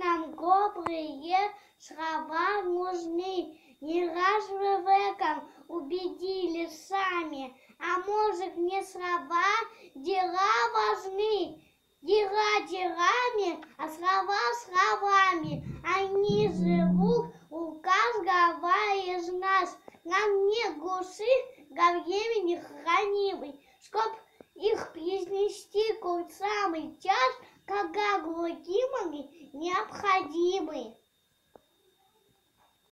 нам добрые слова нужны. Не раз вы в этом убедили сами, а может не слова, дела важны. Дела делами, а слова словами. Они живут у каждого из нас. Нам не глуши до времени хранимый, чтоб их произнести тот самый час, глухимый необходимый.